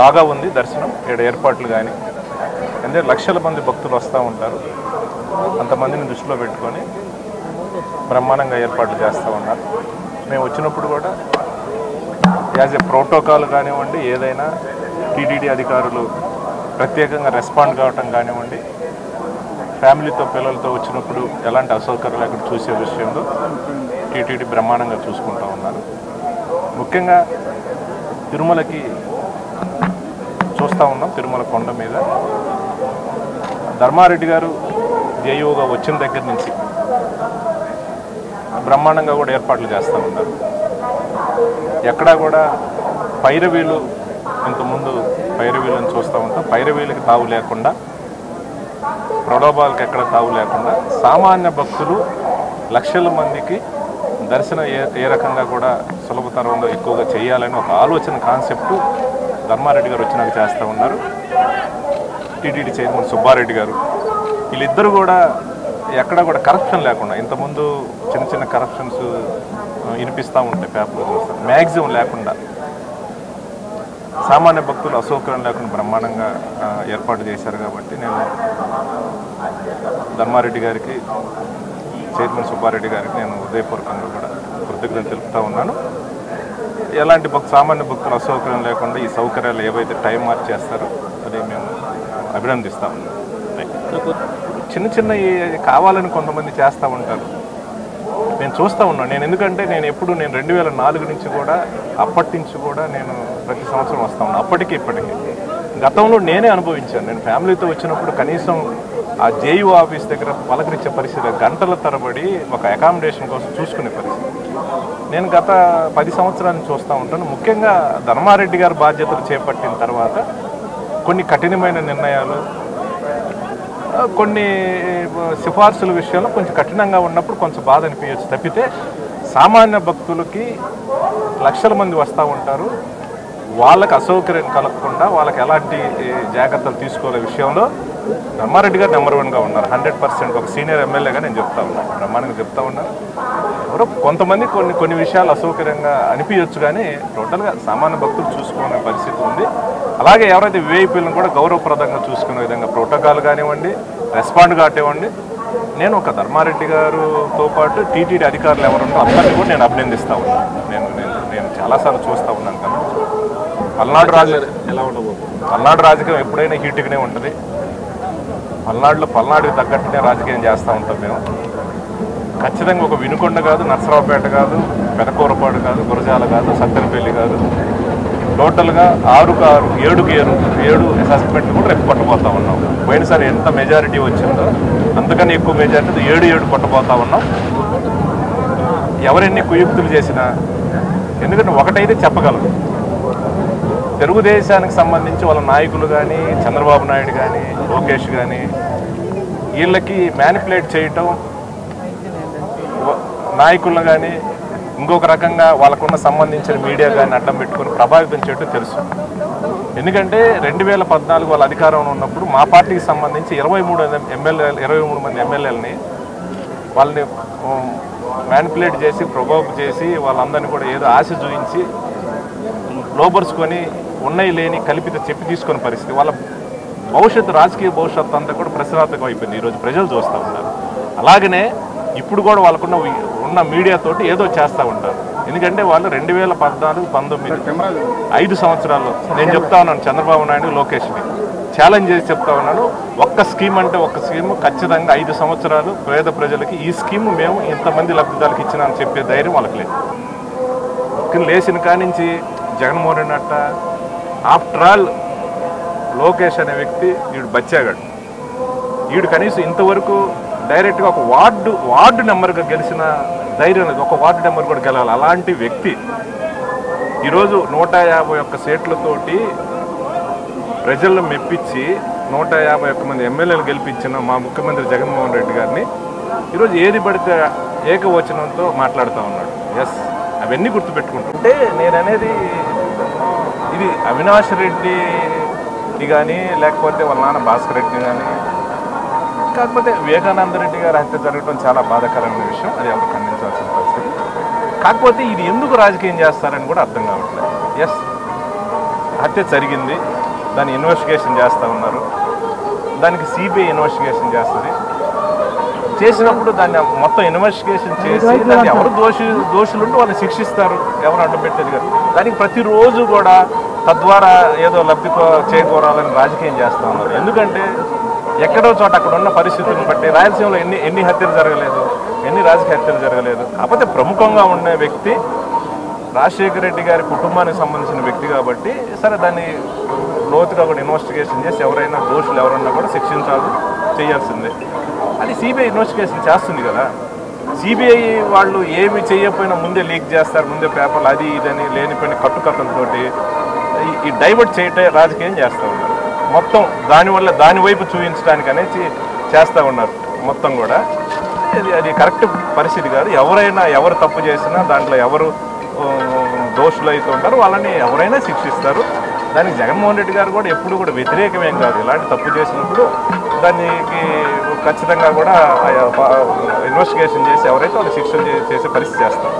బాగా ఉంది దర్శనం. ఇక్కడ ఏర్పాట్లు కానీ అంటే లక్షల మంది భక్తులు వస్తూ ఉంటారు. అంతమందిని దృష్టిలో పెట్టుకొని బ్రహ్మాండంగా ఏర్పాట్లు చేస్తూ ఉన్నారు. మేము వచ్చినప్పుడు కూడా యాజ్ ఎ ప్రోటోకాల్ కానివ్వండి ఏదైనా టీటీడీ అధికారులు ప్రత్యేకంగా రెస్పాండ్ కావటం కానివ్వండి ఫ్యామిలీతో పిల్లలతో వచ్చినప్పుడు ఎలాంటి అసౌకర్యం లేకుండా చూసే విషయంలో టీటీడీ బ్రహ్మాండంగా చూసుకుంటూ ఉన్నారు. ముఖ్యంగా తిరుమలకి చూస్తూ ఉన్నాం తిరుమల కొండ మీద. ధర్మారెడ్డి గారు జయోగా వచ్చిన దగ్గర నుంచి బ్రహ్మాండంగా కూడా ఏర్పాట్లు చేస్తూ ఉన్నారు. ఎక్కడా కూడా పైరవీలు ఇంతకుముందు పైరవీలను చూస్తూ ఉంటాం. పైరవీలకి తావు లేకుండా ప్రలోభాలకు ఎక్కడ తావు లేకుండా సామాన్య భక్తులు లక్షల మందికి దర్శనం ఏ ఏ రకంగా కూడా సులభతరంలో ఎక్కువగా చేయాలని ఒక ఆలోచన కాన్సెప్టు ధర్మారెడ్డి గారు వచ్చినాక చేస్తూ ఉన్నారు. టీటీడీ చైర్మన్ సుబ్బారెడ్డి గారు. వీళ్ళిద్దరూ కూడా ఎక్కడ కూడా కరప్షన్ లేకుండా ఇంతకుముందు చిన్న చిన్న కరప్షన్స్ వినిపిస్తూ ఉంటాయి పేపర్లో చూస్తాం. మ్యాక్సిమం లేకుండా సామాన్య భక్తులు అసౌకర్యం లేకుండా బ్రహ్మాండంగా ఏర్పాటు చేశారు కాబట్టి నేను ధర్మారెడ్డి గారికి చైర్మన్ సుబ్బారెడ్డి గారికి నేను హృదయపూర్వకంగా కూడా కృతజ్ఞతలు తెలుపుతూ ఉన్నాను. ఎలాంటి భక్తు సామాన్య భక్తులు అసౌకర్యం లేకుండా ఈ సౌకర్యాలు ఏవైతే టైం మార్చి చేస్తారో అది మేము అభినందిస్తాం. చిన్న చిన్న కావాలని కొంతమంది చేస్తూ ఉంటారు. నేను చూస్తూ ఉన్నాను. నేను ఎందుకంటే నేను ఎప్పుడు నేను రెండు వేల నాలుగు నుంచి కూడా అప్పటి నుంచి కూడా నేను ప్రతి సంవత్సరం వస్తా ఉన్నాను. అప్పటికి ఇప్పటికి. గతంలో నేనే అనుభవించాను. నేను ఫ్యామిలీతో వచ్చినప్పుడు కనీసం ఆ జేయూ ఆఫీస్ దగ్గర పలకరించే పరిస్థితి గంటల తరబడి ఒక అకామిడేషన్ కోసం చూసుకునే పరిస్థితి. నేను గత పది సంవత్సరాన్ని చూస్తూ ఉంటాను. ముఖ్యంగా ధర్మారెడ్డి గారు బాధ్యతలు చేపట్టిన తర్వాత కొన్ని కఠినమైన నిర్ణయాలు కొన్ని సిఫార్సుల విషయంలో కొంచెం కఠినంగా ఉన్నప్పుడు కొంచెం బాధ అనిపించచ్చు. తప్పితే సామాన్య భక్తులకి లక్షల మంది వస్తూ ఉంటారు. వాళ్ళకి అసౌకర్యం కలగకుండా వాళ్ళకి ఎలాంటి జాగ్రత్తలు తీసుకోలే విషయంలో ధర్మారెడ్డి గారు నెంబర్ వన్గా ఉన్నారు. హండ్రెడ్ పర్సెంట్ ఒక సీనియర్ ఎమ్మెల్యేగా నేను చెప్తా ఉన్నాను బ్రహ్మాండంగా చెప్తా ఉన్నాను ఎవరో కొంతమంది కొన్ని కొన్ని విషయాలు అసౌకర్యంగా అనిపించవచ్చు కానీ టోటల్గా సామాన్య భక్తులు చూసుకునే పరిస్థితి ఉంది. అలాగే ఎవరైతే విఐపీలను కూడా గౌరవప్రదంగా చూసుకునే విధంగా ప్రోటోకాల్ కానివ్వండి రెస్పాండ్ కానివ్వండి నేను ఒక ధర్మారెడ్డి గారుతో పాటు టీటీడీ అధికారులు ఎవరుంటో అందరినీ కూడా నేను అభినందిస్తా ఉన్నాను నేను నేను నేను చాలాసార్లు చూస్తూ ఉన్నాను కదా. పల్నాడు రాజ ఎలా ఉండబోతుంది? పల్నాడు రాజకీయం ఎప్పుడైనా హీట్గానే ఉంటుంది. పల్నాడులో పల్నాడుకి తగ్గట్టునే రాజకీయం చేస్తూ ఉంటాం మేము. ఖచ్చితంగా ఒక వినుకొండ కాదు నర్సరావుపేట కాదు పెదకూరపాడు కాదు గురజాల కాదు సత్తెనపల్లి కాదు. టోటల్గా ఆరుకు ఆరు ఏడుకు ఏడు ఏడు అసెస్మెంట్లు కూడా రేపు కొట్టబోతా ఉన్నాం. పోయినసారి ఎంత మెజారిటీ వచ్చిందో అందుకని ఎక్కువ మెజారిటీ ఏడు ఏడు కొట్టబోతా ఉన్నాం. ఎవరెన్ని కుయుక్తులు చేసినా ఎందుకంటే ఒకటైతే చెప్పగలరు తెలుగుదేశానికి సంబంధించి వాళ్ళ నాయకులు కానీ చంద్రబాబు నాయుడు కానీ లోకేష్ కానీ వీళ్ళకి మ్యానిపులేట్ చేయటం నాయకులను కానీ ఇంకొక రకంగా వాళ్ళకున్న సంబంధించిన మీడియా కానీ అడ్డం పెట్టుకుని ప్రభావితం చేయటం తెలుసు. ఎందుకంటే రెండు వేల పద్నాలుగు వాళ్ళ అధికారంలో ఉన్నప్పుడు మా పార్టీకి సంబంధించి ఇరవై మూడు ఎమ్మెల్యే ఇరవై మూడు మంది ఎమ్మెల్యేలని వాళ్ళని మ్యానిపులేట్ చేసి ప్రభావం చేసి వాళ్ళందరినీ కూడా ఏదో ఆశ చూపించి లోపరుచుకొని ఉన్నాయి లేని కల్పిత చెప్పి తీసుకునే పరిస్థితి. వాళ్ళ భవిష్యత్తు రాజకీయ భవిష్యత్తు అంతా కూడా ప్రశ్నార్థకం అయిపోయింది. ఈరోజు ప్రజలు చూస్తూ ఉన్నారు. అలాగనే ఇప్పుడు కూడా వాళ్ళకున్న ఉన్న మీడియా తోటి ఏదో చేస్తూ ఉంటారు ఎందుకంటే వాళ్ళు రెండు వేల పద్నాలుగు పంతొమ్మిది ఐదు సంవత్సరాల్లో నేను చెప్తా ఉన్నాను చంద్రబాబు నాయుడు లోకేష్ని. ఛాలెంజ్ చేసి చెప్తా ఉన్నాను ఒక్క స్కీమ్ అంటే ఒక్క స్కీమ్ ఖచ్చితంగా ఐదు సంవత్సరాలు పేద ప్రజలకి ఈ స్కీమ్ మేము ఇంతమంది లబ్ధిదారులకు ఇచ్చినామని చెప్పే ధైర్యం వాళ్ళకి లేదు. లేచిన కానించి జగన్మోహన్ రెడ్డి అట్ట ఆఫ్టర్ ఆల్ లోకేష్ అనే వ్యక్తి వీడు బచ్చాగాడు. వీడు కనీసం ఇంతవరకు డైరెక్ట్గా ఒక వార్డు వార్డు నెంబర్గా గెలిచిన ధైర్యం లేదు. ఒక వార్డు నెంబర్ కూడా గెలవాలి. అలాంటి వ్యక్తి ఈరోజు నూట యాభై ఒక్క సీట్లతోటి ప్రజలను మెప్పించి నూట యాభై ఒక్క మంది ఎమ్మెల్యేలు గెలిపించిన మా ముఖ్యమంత్రి జగన్మోహన్ రెడ్డి గారిని ఈరోజు ఏది పడితే ఏకవచనంతో మాట్లాడుతూ ఉన్నాడు. ఎస్ అవన్నీ గుర్తుపెట్టుకుంటుంటే అంటే నేను అనేది ఇది అవినాష్ రెడ్డి కానీ లేకపోతే వాళ్ళ నాన్న భాస్కర్ రెడ్డి కానీ కాకపోతే వివేకానంద రెడ్డి గారి హత్య జరగడం చాలా బాధాకరమైన విషయం అది ఎవరు ఖండించాల్సిన పరిస్థితి. కాకపోతే ఇది ఎందుకు రాజకీయం చేస్తారని కూడా అర్థం కావట్లేదు. ఎస్ హత్య జరిగింది దాన్ని ఇన్వెస్టిగేషన్ చేస్తూ ఉన్నారు. దానికి సిబిఐ ఇన్వెస్టిగేషన్ చేస్తుంది. చేసినప్పుడు దాన్ని మొత్తం ఇన్వెస్టిగేషన్ చేసి దాన్ని ఎవరు దోషి దోషులుంటే వాళ్ళని శిక్షిస్తారు ఎవరు అడ్డం పెట్టేది కాదు. దానికి ప్రతిరోజు కూడా తద్వారా ఏదో లబ్ధి కో- చేకూరాలని రాజకీయం చేస్తూ ఉన్నారు. ఎందుకంటే ఎక్కడో చోట అక్కడ ఉన్న పరిస్థితులను బట్టి రాయలసీమలో ఎన్ని ఎన్ని హత్యలు జరగలేదు ఎన్ని రాజకీయ హత్యలు జరగలేదు. కాకపోతే ప్రముఖంగా ఉండే వ్యక్తి రాజశేఖర రెడ్డి గారి కుటుంబానికి సంబంధించిన వ్యక్తి కాబట్టి సరే దాన్ని లోతుగా కూడా ఇన్వెస్టిగేషన్ చేసి ఎవరైనా దోషులు ఎవరన్నా కూడా శిక్షించాలి చేయాల్సిందే. కానీ సిబిఐ ఇన్వెస్టిగేషన్ చేస్తుంది కదా. సిబిఐ వాళ్ళు ఏమి చేయకపోయినా ముందే లీక్ చేస్తారు ముందే పేపర్లు అది ఇదని లేనిపోయిన కట్టుకథలతోటి ఈ- డైవర్ట్ చేయటే రాజకీయం చేస్తూ ఉన్నారు. మొత్తం దానివల్ల దాని వైపు చూపించడానికి అనేసి చేస్తూ ఉన్నారు మొత్తం కూడా. అది అది కరెక్ట్ పరిస్థితి కాదు. ఎవరైనా ఎవరు తప్పు చేసినా దాంట్లో ఎవరు దోషులు అయితే ఉంటారో వాళ్ళని ఎవరైనా శిక్షిస్తారు. దానికి జగన్మోహన్ రెడ్డి గారు కూడా ఎప్పుడు కూడా వ్యతిరేకమేం కాదు. ఇలాంటి తప్పు చేసినప్పుడు దానికి ఖచ్చితంగా కూడా ఇన్వెస్టిగేషన్ చేసి ఎవరైతే వాళ్ళు శిక్షణ చేసే పరిస్థితి చేస్తారు.